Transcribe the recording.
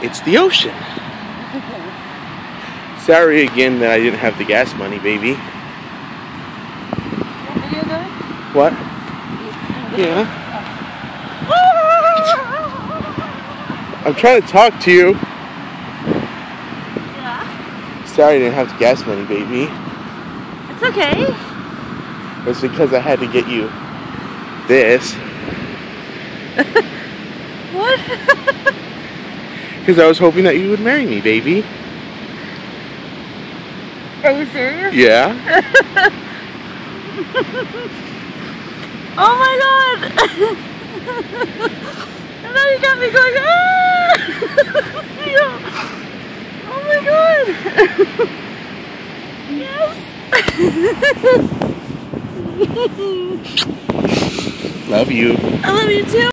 It's the ocean. Sorry again that I didn't have the gas money, baby. What are you doing? What? Yeah. I'm trying to talk to you. Yeah. Sorry I didn't have the gas money, baby. It's okay. It's because I had to get you this. What? Because I was hoping that you would marry me, baby. Are you serious? Yeah. Oh my god! and now you got me going, ah! Oh my god! yes! Love you. I love you too.